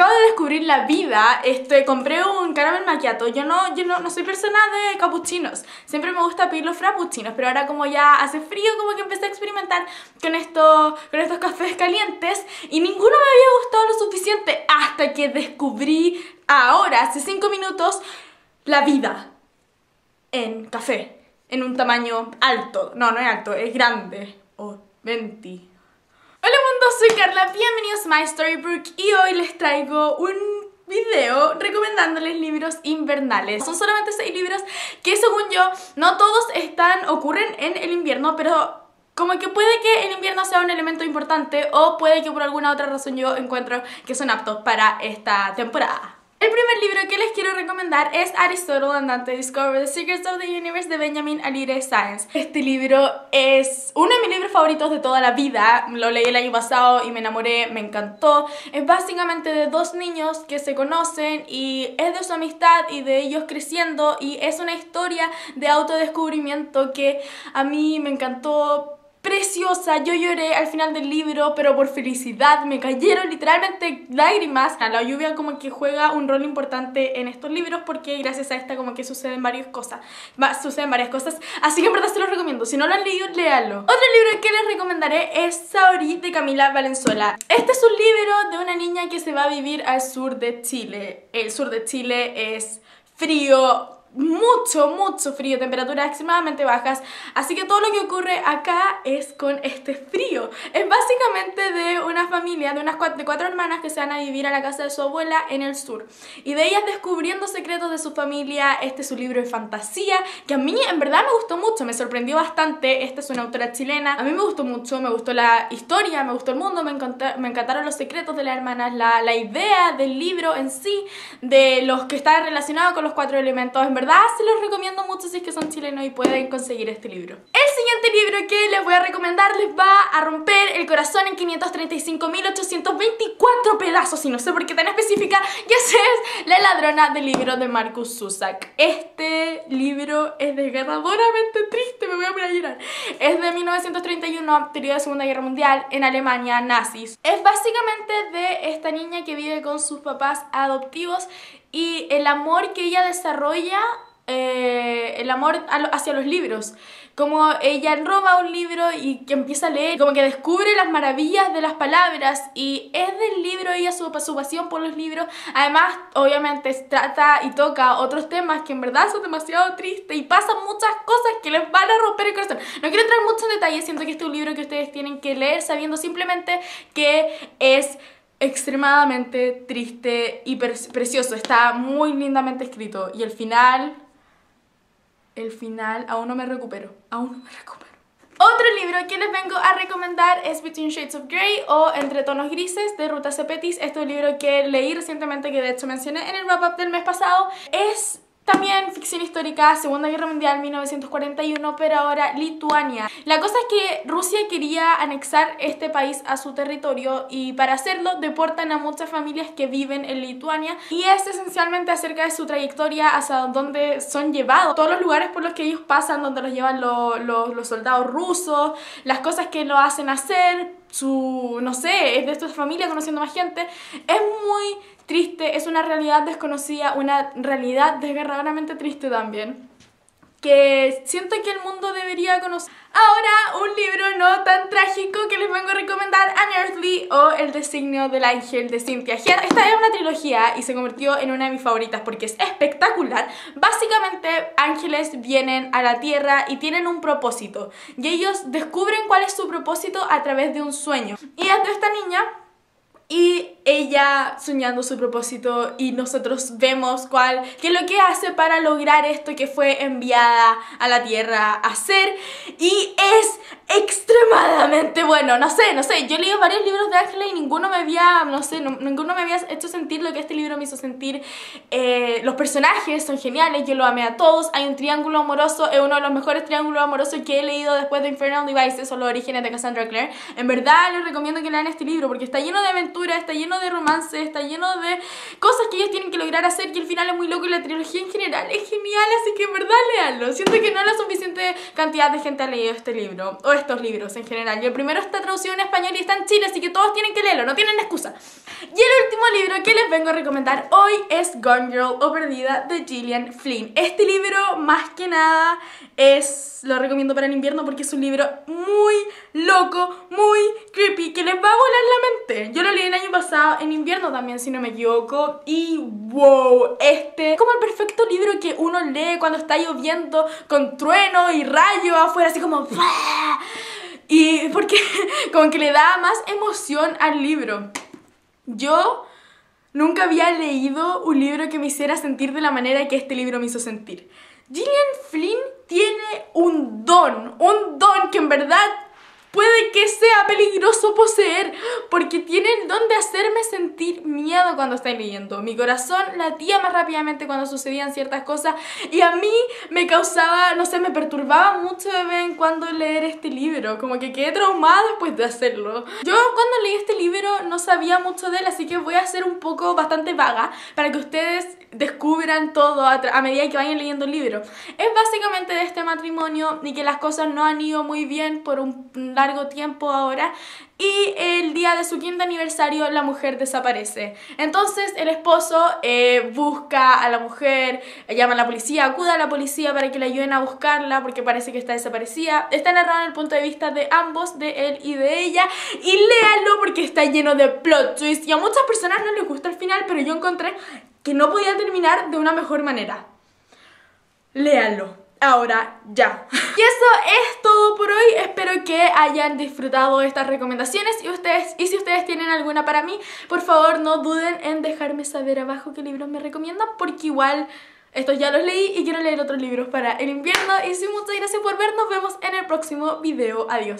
acabo de descubrir la vida. Este, compré un caramel macchiato. Yo no, yo no, no soy persona de capuchinos. Siempre me gusta pedir los frappuccinos, pero ahora como ya hace frío, como que empecé a experimentar con, esto, con estos cafés calientes y ninguno me había gustado lo suficiente hasta que descubrí ahora, hace 5 minutos, la vida en café. En un tamaño alto. No, no es alto, es grande. O 20 Hola mundo, soy Carla, bienvenidos a My Storybook y hoy les traigo un video recomendándoles libros invernales. Son solamente 6 libros que según yo no todos están ocurren en el invierno, pero como que puede que el invierno sea un elemento importante o puede que por alguna otra razón yo encuentro que son aptos para esta temporada. El primer libro que les quiero recomendar es Aristotle Andante Discover the Secrets of the Universe de Benjamin Alire Science. Este libro es uno de mis libros favoritos de toda la vida. Lo leí el año pasado y me enamoré, me encantó. Es básicamente de dos niños que se conocen y es de su amistad y de ellos creciendo y es una historia de autodescubrimiento que a mí me encantó preciosa, yo lloré al final del libro, pero por felicidad, me cayeron literalmente lágrimas. La lluvia como que juega un rol importante en estos libros porque gracias a esta como que suceden varias cosas, suceden varias cosas, así que en verdad se los recomiendo, si no lo han leído, léalo. Otro libro que les recomendaré es Saori de Camila Valenzuela. Este es un libro de una niña que se va a vivir al sur de Chile. El sur de Chile es frío, mucho, mucho frío, temperaturas extremadamente bajas, así que todo lo que ocurre acá es con este frío. Es básicamente de una familia, de unas cuatro, de cuatro hermanas que se van a vivir a la casa de su abuela en el sur, y de ellas descubriendo secretos de su familia, este es un libro de fantasía, que a mí en verdad me gustó mucho, me sorprendió bastante, esta es una autora chilena, a mí me gustó mucho, me gustó la historia, me gustó el mundo, me, me encantaron los secretos de las hermanas, la, la idea del libro en sí, de los que están relacionados con los cuatro elementos, se los recomiendo mucho si es que son chilenos y pueden conseguir este libro. El siguiente libro que les voy a recomendar les va a romper el corazón en 535.824 pedazos y no sé por qué tan específica, ya sé, es La ladrona del libro de Marcus Zusak. Este libro es desgarradoramente triste, me voy a Es de 1931, periodo de Segunda Guerra Mundial, en Alemania, nazis. Es básicamente de esta niña que vive con sus papás adoptivos y el amor que ella desarrolla eh, el amor hacia los libros. Como ella roba un libro y que empieza a leer, como que descubre las maravillas de las palabras y es del libro ella su, su pasión por los libros. Además, obviamente, trata y toca otros temas que en verdad son demasiado tristes y pasan muchas cosas que les van a romper el corazón. No quiero entrar mucho en detalle, siento que este es un libro que ustedes tienen que leer sabiendo simplemente que es extremadamente triste y precioso. Está muy lindamente escrito y el final el final aún no me recupero, aún no me recupero. Otro libro que les vengo a recomendar es Between Shades of Grey o Entre Tonos Grises de Ruta Cepetis. Este es un libro que leí recientemente, que de hecho mencioné en el wrap-up del mes pasado. Es también ficción histórica, Segunda Guerra Mundial 1941, pero ahora Lituania. La cosa es que Rusia quería anexar este país a su territorio y para hacerlo deportan a muchas familias que viven en Lituania y es esencialmente acerca de su trayectoria hacia donde son llevados, todos los lugares por los que ellos pasan, donde los llevan los soldados rusos, las cosas que lo hacen hacer, su, no sé, es de esta familia conociendo más gente. Es muy triste, es una realidad desconocida, una realidad desgarradoramente triste también que siento que el mundo debería conocer. Ahora, un libro no tan trágico que les vengo a recomendar, Unearthly o El designio del ángel de Cynthia Esta es una trilogía y se convirtió en una de mis favoritas porque es espectacular. Básicamente, ángeles vienen a la tierra y tienen un propósito. Y ellos descubren cuál es su propósito a través de un sueño. Y es de esta niña y ella soñando su propósito y nosotros vemos cuál, qué es lo que hace para lograr esto que fue enviada a la tierra a hacer. Y es extremadamente bueno, no sé, no sé, yo leído varios libros de Ángeles y ninguno me había, no sé, ninguno me había hecho sentir lo que este libro me hizo sentir, eh, los personajes son geniales, yo lo amé a todos, hay un triángulo amoroso, es uno de los mejores triángulos amorosos que he leído después de Infernal Devices o los orígenes de Cassandra Clare, en verdad les recomiendo que lean este libro porque está lleno de aventuras está lleno de romance, está lleno de cosas que ellos tienen que lograr hacer y el final es muy loco y la trilogía en general es genial, así que en verdad leanlo. Siento que no la suficiente cantidad de gente ha leído este libro, o estos libros en general. Y el primero está traducido en español y está en Chile, así que todos tienen que leerlo, no tienen excusa. Y el último libro que les vengo a recomendar hoy es Gone Girl o Perdida de Gillian Flynn. Este libro, más que nada, es lo recomiendo para el invierno porque es un libro muy loco, muy que les va a volar la mente. Yo lo leí el año pasado, en invierno también, si no me equivoco, y wow, este es como el perfecto libro que uno lee cuando está lloviendo con trueno y rayo afuera, así como... Y porque como que le da más emoción al libro. Yo nunca había leído un libro que me hiciera sentir de la manera que este libro me hizo sentir. Gillian Flynn tiene un don, un don que en verdad puede que sea peligroso poseer porque tiene el don de hacerme sentir miedo cuando estoy leyendo. Mi corazón latía más rápidamente cuando sucedían ciertas cosas y a mí me causaba, no sé, me perturbaba mucho de vez en cuando leer este libro, como que quedé traumada después de hacerlo. Yo cuando leí este libro no sabía mucho de él, así que voy a ser un poco bastante vaga para que ustedes descubran todo a, a medida que vayan leyendo el libro. Es básicamente de este matrimonio y que las cosas no han ido muy bien por un largo tiempo ahora y el día de su quinto aniversario la mujer desaparece. Entonces el esposo eh, busca a la mujer, llama a la policía, acuda a la policía para que le ayuden a buscarla porque parece que está desaparecida. Está narrado en el punto de vista de ambos, de él y de ella. Y léanlo porque está lleno de plot twists y a muchas personas no les gusta el final, pero yo encontré que no podía terminar de una mejor manera. Léanlo ahora ya. Y eso es todo por hoy. Espero que hayan disfrutado estas recomendaciones y ustedes y si ustedes tienen alguna para mí, por favor no duden en dejarme saber abajo qué libros me recomiendan porque igual estos ya los leí y quiero leer otros libros para el invierno. Y sí, muchas gracias por ver. Nos vemos en el próximo video. Adiós.